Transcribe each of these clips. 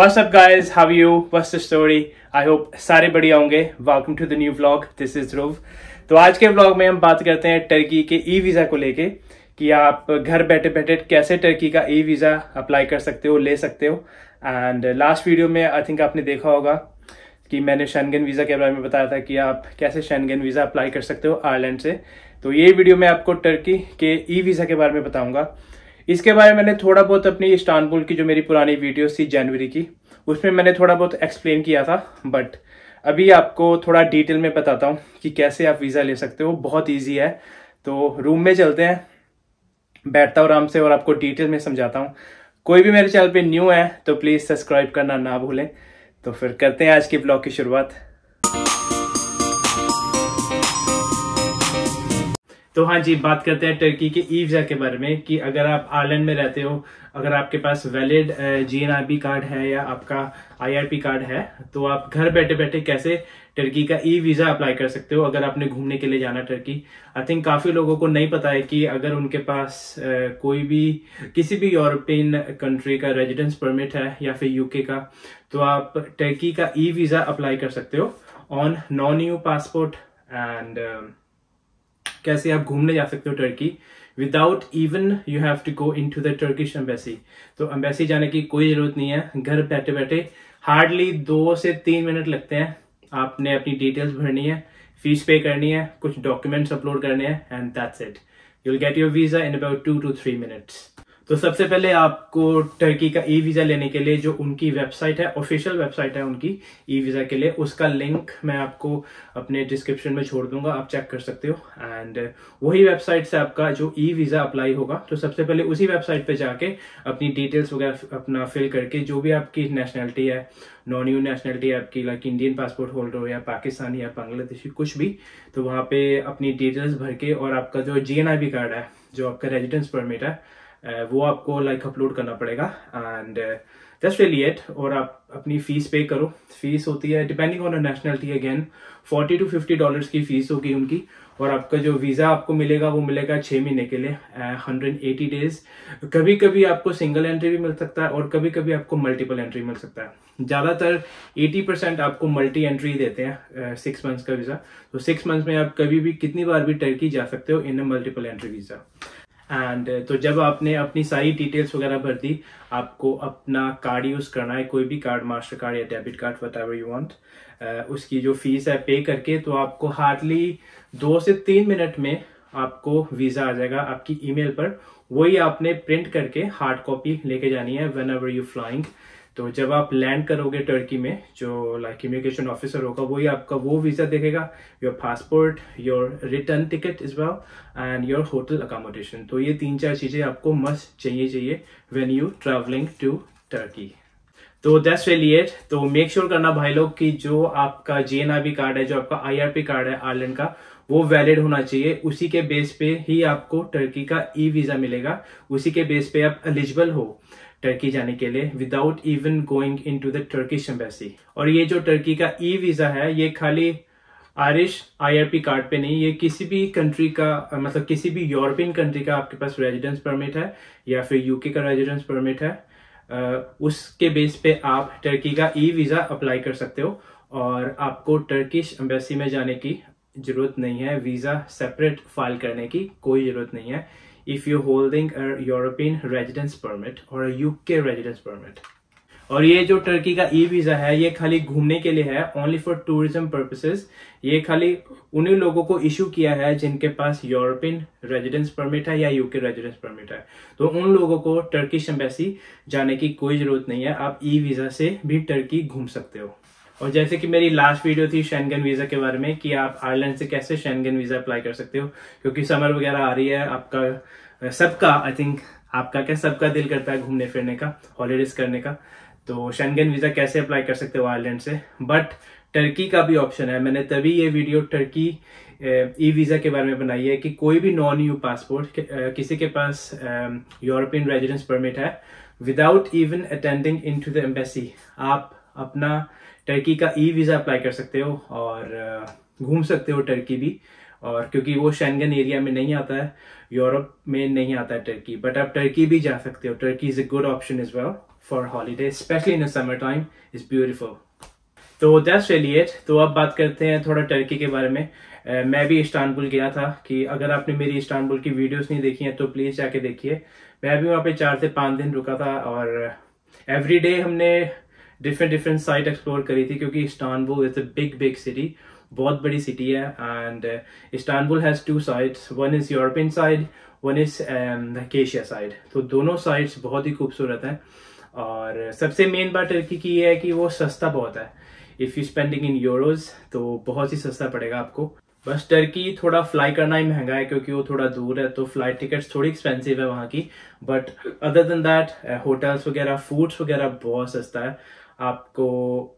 What's up, guys? How are you? What's the story? I hope सारे बढ़िया होंगे welcome to the new vlog this is Dhruv तो आज के vlog में हम बात करते हैं टर्की के ई वीज़ा को लेके, कि आप घर बैठे बैठे कैसे टर्की का ई वीज़ा अप्लाई कर सकते हो, ले सकते हो एंड लास्ट वीडियो में आई थिंक आपने देखा होगा कि मैंने शेनगन वीज़ा के बारे में बताया था कि आप कैसे शेनगन वीज़ा अप्लाई कर सकते हो आयरलैंड से तो ये वीडियो में आपको टर्की के ई वीज़ा के बारे में बताऊँगा इसके बारे में मैंने थोड़ा बहुत अपनी इस्तानबुल की जो मेरी पुरानी वीडियो थी जनवरी की, उसमें मैंने थोड़ा बहुत एक्सप्लेन किया था बट अभी आपको थोड़ा डिटेल में बताता हूँ कि कैसे आप वीज़ा ले सकते हो। बहुत ईजी है। तो रूम में चलते हैं। बैठता हूँ आराम से और आपको डिटेल में समझाता हूँ। कोई भी मेरे चैनल पे न्यू है तो प्लीज़ सब्सक्राइब करना ना भूलें। तो फिर करते हैं आज के ब्लॉग की शुरुआत। तो हाँ जी, बात करते हैं टर्की के ई वीज़ा के बारे में कि अगर आप आयरलैंड में रहते हो, अगर आपके पास valid G N R B card है या आपका आई आर पी कार्ड है तो आप घर बैठे बैठे कैसे टर्की का ई वीज़ा अप्लाई कर सकते हो अगर आपने घूमने के लिए जाना टर्की आई थिंक काफ़ी लोगों को नहीं पता है कि अगर उनके पास कोई भी, किसी भी यूरोपियन कंट्री का रेजिडेंस परमिट है या फिर यूके का तो आप टर्की का ई वीज़ा अप्लाई कर सकते हो on non EU passport and कैसे आप घूमने जा सकते हो Turkey without even you have to go in to the Turkish embassy तो एम्बेसी जाने की कोई ज़रूरत नहीं है, घर बैठे बैठे हार्डली दो से तीन मिनट लगते हैं। आपने अपनी डिटेल्स भरनी है फ़ीस पे करनी है, कुछ डॉक्यूमेंट्स अपलोड करने हैं and that's it you'll get your visa in about two to three minutes तो सबसे पहले आपको टर्की का ई वीज़ा लेने के लिए जो उनकी वेबसाइट है ऑफिशियल वेबसाइट है उनकी ई वीज़ा के लिए, उसका लिंक मैं आपको अपने डिस्क्रिप्शन में छोड़ दूँगा, आप चेक कर सकते हो। एंड वही वेबसाइट से आपका जो ई वीज़ा अप्लाई होगा तो सबसे पहले उसी वेबसाइट पे जाके अपनी डिटेल्स वगैरह अपना फिल करके, जो भी आपकी नेशनैलिटी है नॉन यू नेशनैलिटी आपकी लाइक इंडियन पासपोर्ट होल्डर हो या पाकिस्तानी या बांग्लादेशी कुछ भी तो वहाँ पे अपनी डिटेल्स भर के और आपका जो जी कार्ड है, जो आपका रेजिडेंस परमिट है वो आपको लाइक अपलोड करना पड़ेगा एंड जस्ट रियली एट और आप अपनी फ़ीस पे करो। फ़ीस होती है depending on nationality again forty to fifty dollars की फ़ीस होगी उनकी। और आपका जो वीज़ा आपको मिलेगा, वो मिलेगा छह महीने के लिए हंड्रेड एटी डेज़ कभी कभी आपको सिंगल एंट्री भी मिल सकता है और कभी कभी आपको मल्टीपल एंट्री मिल सकता है। ज़्यादातर एटी परसेंट आपको मल्टी एंट्री देते हैं सिक्स मंथ्स का वीज़ा तो सिक्स मंथ्स में आप कभी भी कितनी बार भी टर्की जा सकते हो in multiple entry visa and uh, तो जब आपने अपनी सारी डिटेल्स वगैरह भर दी आपको अपना कार्ड यूज़ करना है कोई भी कार्ड मास्टर कार्ड या debit card whatever you want उसकी जो फ़ीस है पे करके तो आपको हार्डली दो से तीन मिनट में आपको वीज़ा आ जाएगा आपकी ईमेल पर। वही आपने प्रिंट करके हार्ड कॉपी लेके जानी है वेन एवर यू फ्लाइंग तो जब आप लैंड करोगे टर्की में, जो लाइक इमिग्रेशन ऑफिसर होगा, वही आपका वो वीज़ा देखेगा your passport your return ticket is well and your hotel accommodation तो ये तीन चार चीज़ें आपको मस्ट चाहिए चाहिए when you travelling to Turkey तो दैट्स रियली इट तो मेक श्योर करना भाई लोग कि जो आपका जीएनआरबी कार्ड है, जो आपका आईआरपी कार्ड है आयरलैंड का वो वैलिड होना चाहिए। उसी के बेस पे ही आपको टर्की का ई वीज़ा मिलेगा। उसी के बेस पे आप एलिजिबल हो टर्की जाने के लिए without even going in to the Turkish embassy और ये जो टर्की का ई वीज़ा है, ये खाली आयरिश आईआरपी कार्ड पे नहीं, ये किसी भी कंट्री का मतलब किसी भी यूरोपियन कंट्री का आपके पास रेजिडेंस परमिट है या फिर यूके का रेजिडेंस परमिट है उसके बेस पे आप टर्की का ई वीज़ा अप्लाई कर सकते हो। और आपको टर्किश एम्बेसी में जाने की ज़रूरत नहीं है वीज़ा सेपरेट फ़ाइल करने की कोई ज़रूरत नहीं है। If you holding European residence permit or a UK residence permit. और ये जो टर्की का ई वीज़ा है, ये खाली घूमने के लिए है ओनली फॉर टूरिज़्म पर्पसेस ये खाली उन्हीं लोगों को इशू किया है जिनके पास यूरोपियन रेजिडेंस परमिट है या यूके रेजिडेंस परमिट है। तो उन लोगों को टर्किश एम्बेसी जाने की कोई ज़रूरत नहीं है। आप ई वीज़ा से भी टर्की घूम सकते हो। और जैसे कि मेरी लास्ट वीडियो थी शेनगन वीज़ा के बारे में कि आप आयरलैंड से कैसे शेनगन वीज़ा अप्लाई कर सकते हो, क्योंकि समर वगैरह आ रही है, आपका सबका आई थिंक आपका क्या, सबका दिल करता है घूमने फिरने का हॉलीडेज करने का। तो शेनगन वीज़ा कैसे अप्लाई कर सकते हो आयरलैंड से? बट टर्की का भी ऑप्शन है। मैंने तभी ये वीडियो टर्की ई वीज़ा के बारे में बनाई है कि कोई भी नॉन यू पासपोर्ट किसी के पास यूरोपियन रेजिडेंस परमिट है without even attending in to the embassy आप अपना टर्की का ई वीज़ा अप्लाई कर सकते हो और घूम सकते हो टर्की भी। और क्योंकि वो शेंगन एरिया में नहीं आता है यूरोप में नहीं आता है टर्की बट आप टर्की भी जा सकते हो। Turkey is a good option is well for holiday specially in summer time is beautiful तो दैट्स रियली इट तो अब बात करते हैं थोड़ा टर्की के बारे में। मैं भी इस्तानबुल गया था कि अगर आपने मेरी इस्तानबुल की वीडियोस नहीं देखी हैं तो प्लीज़ जाके देखिए। मैं भी वहाँ पे चार से पाँच दिन रुका था और एवरी डे हमने डिफरेंट डिफरेंट साइट एक्सप्लोर करी थी क्योंकि Istanbul is a big big city बहुत बड़ी सिटी है and Istanbul has two sides one is European side one is Asia side तो दोनों साइड्स बहुत ही खूबसूरत हैं। और सबसे मेन बात टर्की की ये है कि वो सस्ता बहुत है। If you spending in euros तो बहुत ही सस्ता पड़ेगा आपको। बस टर्की थोड़ा फ्लाई करना ही महँगा है क्योंकि वो थोड़ा दूर है तो फ़्लाइट टिकट्स थोड़ी एक्सपेंसिव है वहाँ की। But other than that hotels वगैरह फूड्स वगैरह बहुत सस्ता है। आपको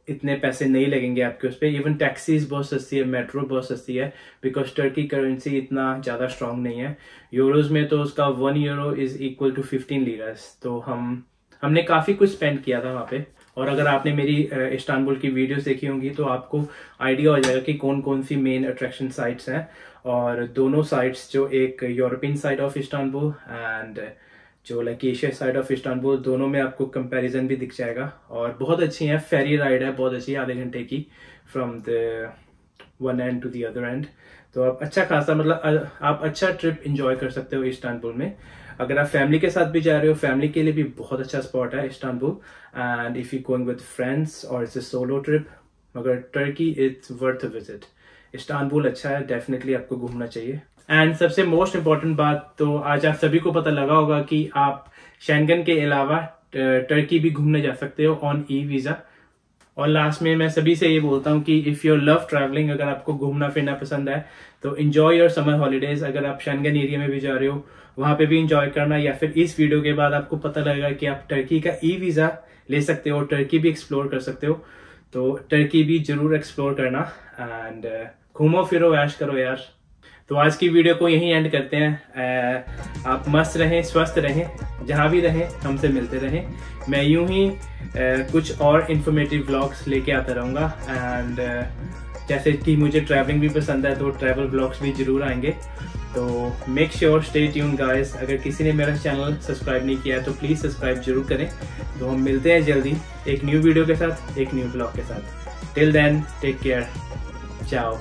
इतने पैसे नहीं लगेंगे आपके उस पर इवन टैक्सीज बहुत सस्ती है मेट्रो बहुत सस्ती है बिकॉज़ टर्की करेंसी इतना ज़्यादा स्ट्रांग नहीं है। यूरोज में तो उसका one euro is equal to fifteen litres तो हम, हमने काफ़ी कुछ स्पेंड किया था वहाँ पे। और अगर आपने मेरी इस्तानबुल की वीडियोस देखी होंगी तो आपको आइडिया हो जाएगा कि कौन कौन सी मेन अट्रैक्शन साइट्स हैं। और दोनों साइट्स जो एक European side of Istanbul and जो like Asia side of Istanbul दोनों में आपको कंपैरिजन भी दिख जाएगा। और बहुत अच्छी है फेरी राइड है, बहुत अच्छी आधे घंटे की from the one end to the other end तो आप अच्छा खासा मतलब आप अच्छा ट्रिप इंजॉय कर सकते हो इस्तानबुल में। अगर आप फैमिली के साथ भी जा रहे हो फैमिली के लिए भी बहुत अच्छा स्पॉट है Istanbul and if you going with friends और इट्स ए सोलो ट्रिप मगर Turkey it's worth visit Istanbul अच्छा है डेफिनेटली आपको घूमना चाहिए। एंड सबसे मोस्ट इंपॉर्टेंट बात तो आज आप सभी को पता लगा होगा कि आप शेंगन के अलावा टर्की भी घूमने जा सकते हो ऑन ई वीज़ा और लास्ट में मैं सभी से ये बोलता हूँ कि इफ़ यू लव ट्रैवलिंग अगर आपको घूमना फिरना पसंद है तो इन्जॉय योर समर हॉलीडेज अगर आप शेंगन एरिया में भी जा रहे हो, वहाँ पे भी इंजॉय करना या फिर इस वीडियो के बाद आपको पता लगेगा कि आप टर्की का ई वीज़ा ले सकते हो टर्की भी एक्सप्लोर कर सकते हो. तो टर्की भी ज़रूर एक्सप्लोर करना. एंड घूमो फिरो, ऐश करो यार. तो आज की वीडियो को यहीं एंड करते हैं। आप मस्त रहें, स्वस्थ रहें, जहाँ भी रहें, हमसे मिलते रहें। मैं यूँ ही कुछ और इन्फॉर्मेटिव ब्लॉग्स लेके आता रहूँगा। एंड जैसे कि मुझे ट्रैवलिंग भी पसंद है तो ट्रैवल ब्लॉग्स भी ज़रूर आएँगे। तो make sure stay tune guys अगर किसी ने मेरा चैनल सब्सक्राइब नहीं किया है तो प्लीज़ सब्सक्राइब ज़रूर करें। तो हम मिलते हैं जल्दी एक न्यू वीडियो के साथ, एक न्यू ब्लॉग के साथ। Till then take care ciao